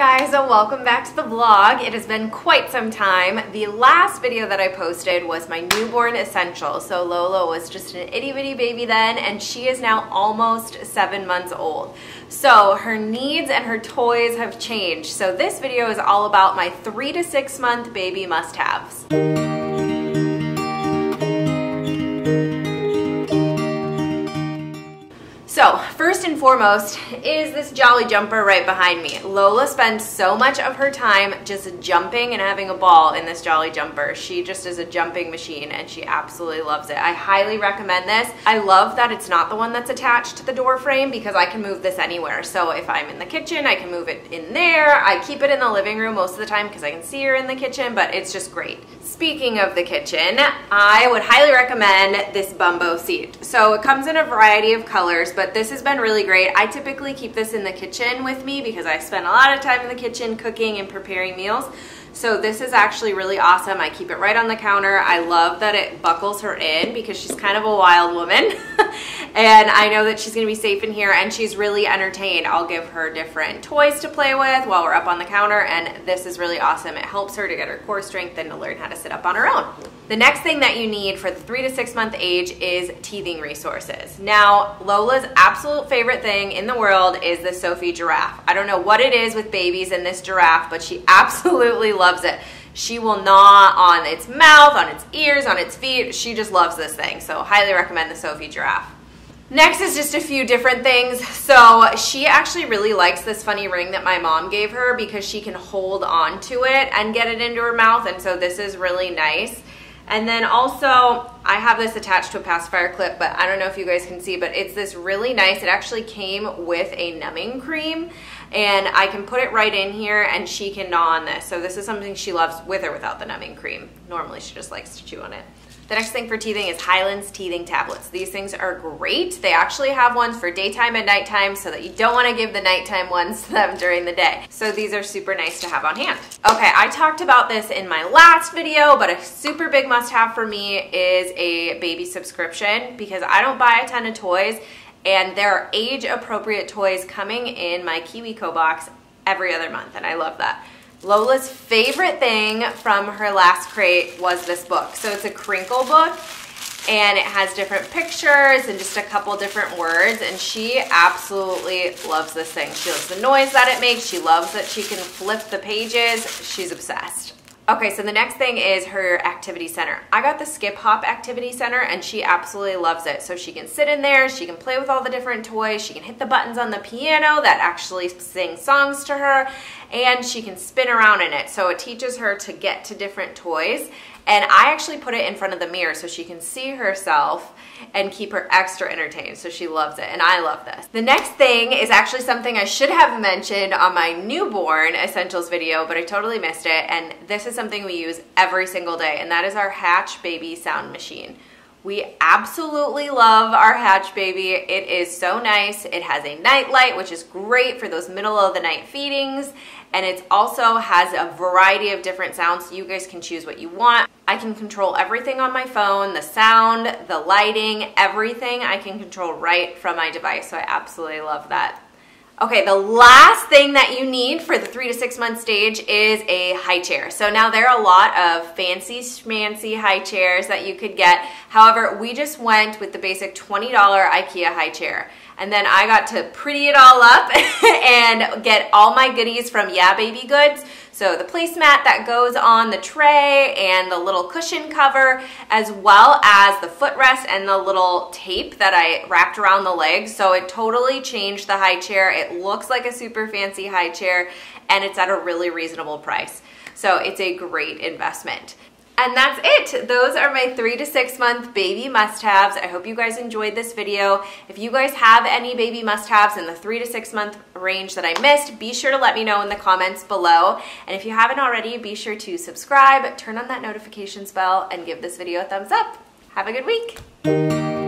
guys, welcome back to the vlog. It has been quite some time. The last video that I posted was my newborn essential. So Lola was just an itty bitty baby then, and she is now almost seven months old. So her needs and her toys have changed. So this video is all about my three to six month baby must-haves. So first and foremost is this Jolly Jumper right behind me. Lola spends so much of her time just jumping and having a ball in this Jolly Jumper. She just is a jumping machine and she absolutely loves it. I highly recommend this. I love that it's not the one that's attached to the door frame because I can move this anywhere. So if I'm in the kitchen, I can move it in there. I keep it in the living room most of the time because I can see her in the kitchen, but it's just great. Speaking of the kitchen, I would highly recommend this Bumbo seat. So it comes in a variety of colors, but this has been really great. I typically keep this in the kitchen with me because I spend a lot of time in the kitchen cooking and preparing meals. So this is actually really awesome. I keep it right on the counter. I love that it buckles her in because she's kind of a wild woman. and I know that she's gonna be safe in here and she's really entertained. I'll give her different toys to play with while we're up on the counter and this is really awesome. It helps her to get her core strength and to learn how to sit up on her own. The next thing that you need for the three to six month age is teething resources. Now, Lola's absolute favorite thing in the world is the Sophie giraffe. I don't know what it is with babies and this giraffe, but she absolutely loves it. She will gnaw on its mouth, on its ears, on its feet. She just loves this thing. So highly recommend the Sophie giraffe. Next is just a few different things. So she actually really likes this funny ring that my mom gave her because she can hold on to it and get it into her mouth. And so this is really nice. And then also, I have this attached to a pacifier clip, but I don't know if you guys can see, but it's this really nice, it actually came with a numbing cream, and I can put it right in here, and she can gnaw on this. So this is something she loves with or without the numbing cream. Normally, she just likes to chew on it. The next thing for teething is Hyland's teething tablets. These things are great. They actually have ones for daytime and nighttime so that you don't want to give the nighttime ones to them during the day. So these are super nice to have on hand. Okay, I talked about this in my last video, but a super big must have for me is a baby subscription because I don't buy a ton of toys and there are age appropriate toys coming in my KiwiCo box every other month and I love that. Lola's favorite thing from her last crate was this book. So it's a crinkle book and it has different pictures and just a couple different words and she absolutely loves this thing. She loves the noise that it makes. She loves that she can flip the pages. She's obsessed. Okay, so the next thing is her activity center. I got the Skip Hop activity center and she absolutely loves it. So she can sit in there, she can play with all the different toys, she can hit the buttons on the piano that actually sing songs to her, and she can spin around in it. So it teaches her to get to different toys. And I actually put it in front of the mirror so she can see herself and keep her extra entertained. So she loves it, and I love this. The next thing is actually something I should have mentioned on my newborn essentials video, but I totally missed it. And this is something we use every single day, and that is our Hatch Baby Sound Machine. We absolutely love our Hatch Baby. It is so nice. It has a night light, which is great for those middle of the night feedings. And it also has a variety of different sounds. So you guys can choose what you want. I can control everything on my phone, the sound, the lighting, everything I can control right from my device. So I absolutely love that. Okay, the last thing that you need for the three to six month stage is a high chair. So now there are a lot of fancy schmancy high chairs that you could get. However, we just went with the basic $20 IKEA high chair. And then I got to pretty it all up and get all my goodies from Yeah Baby Goods. So the placemat that goes on the tray and the little cushion cover, as well as the footrest and the little tape that I wrapped around the legs. So it totally changed the high chair. Looks like a super fancy high chair and it's at a really reasonable price. So it's a great investment. And that's it. Those are my three to six month baby must-haves. I hope you guys enjoyed this video. If you guys have any baby must-haves in the three to six month range that I missed, be sure to let me know in the comments below. And if you haven't already, be sure to subscribe, turn on that notifications bell, and give this video a thumbs up. Have a good week.